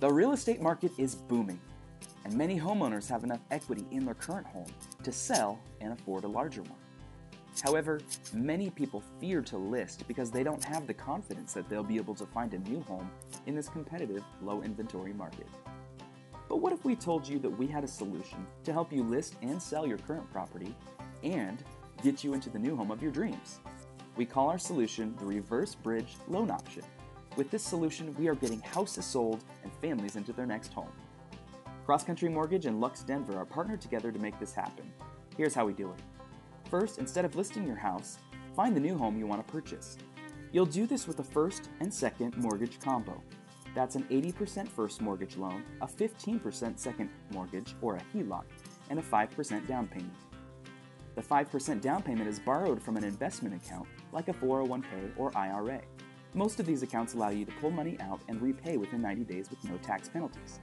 The real estate market is booming, and many homeowners have enough equity in their current home to sell and afford a larger one. However, many people fear to list because they don't have the confidence that they'll be able to find a new home in this competitive, low inventory market. But what if we told you that we had a solution to help you list and sell your current property and get you into the new home of your dreams? We call our solution the Reverse Bridge Loan Option. With this solution, we are getting houses sold and families into their next home. Cross Country Mortgage and Lux Denver are partnered together to make this happen. Here's how we do it. First, instead of listing your house, find the new home you want to purchase. You'll do this with a first and second mortgage combo. That's an 80% first mortgage loan, a 15% second mortgage or a HELOC, and a 5% down payment. The 5% down payment is borrowed from an investment account like a 401k or IRA. Most of these accounts allow you to pull money out and repay within 90 days with no tax penalties.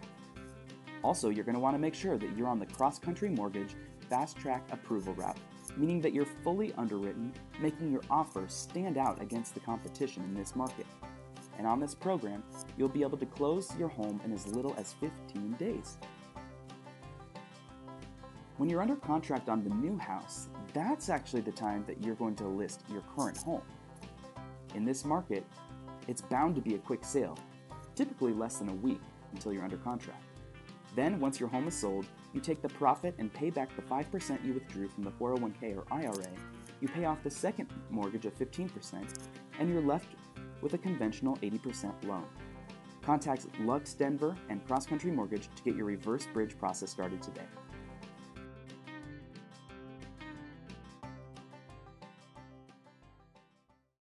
Also, you're going to want to make sure that you're on the cross country mortgage fast track approval route, meaning that you're fully underwritten, making your offer stand out against the competition in this market. And on this program, you'll be able to close your home in as little as 15 days. When you're under contract on the new house, that's actually the time that you're going to list your current home. In this market, it's bound to be a quick sale, typically less than a week until you're under contract. Then, once your home is sold, you take the profit and pay back the 5% you withdrew from the 401k or IRA, you pay off the second mortgage of 15%, and you're left with a conventional 80% loan. Contact Lux Denver and Cross Country Mortgage to get your reverse bridge process started today.